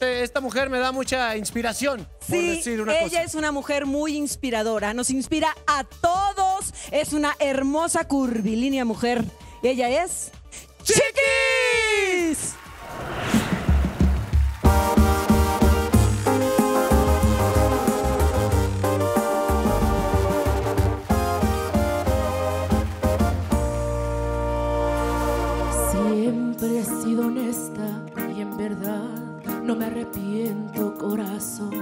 Eh, Esta mujer me da mucha inspiración, por Sí, decir una ella cosa. es una mujer muy inspiradora, nos inspira a todos. Es una hermosa curvilínea mujer. Ella es Chiquis. No me arrepiento, corazón.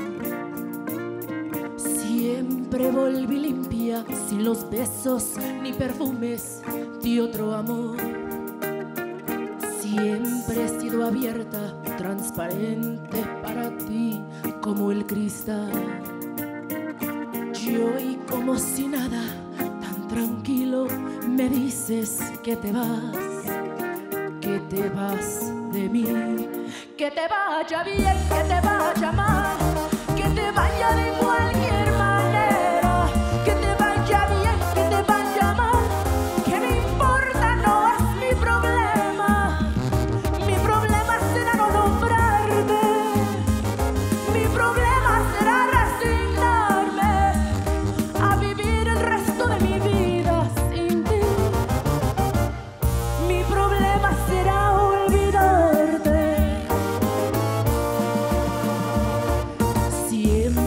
Siempre volví limpia, sin los besos ni perfumes de otro amor. Siempre he sido abierta, transparente para ti como el cristal. Y hoy como si nada, tan tranquilo, me dices que te vas te vas de mí. Que te vaya bien, que te vaya mal,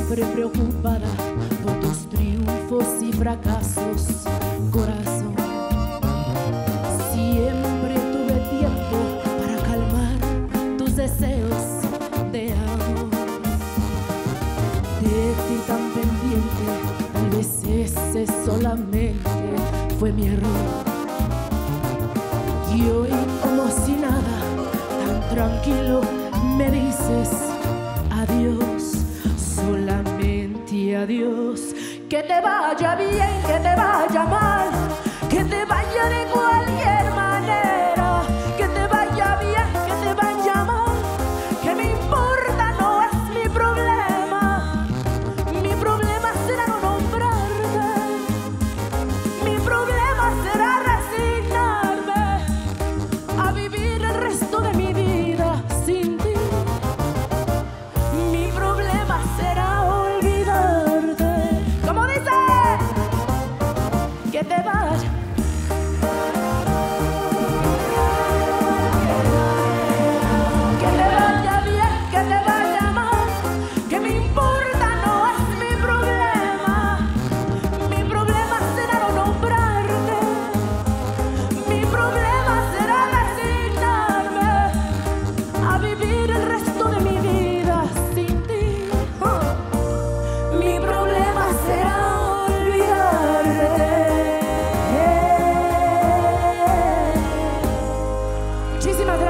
Siempre preocupada por tus triunfos y fracasos, corazón. Siempre tuve tiempo para calmar tus deseos de amor. De ti tan pendiente, tal vez ese solamente fue mi error. Y hoy como si nada, tan tranquilo, me dices adiós. Que te vaya bien, que te vaya mal, que te vaya de cualquier que te vas. Que te vaya bien, que te vaya mal, que me importa, no es mi problema. Mi problema será no nombrarte, mi problema será resignarme a vivir el resto de mi muchísimas gracias.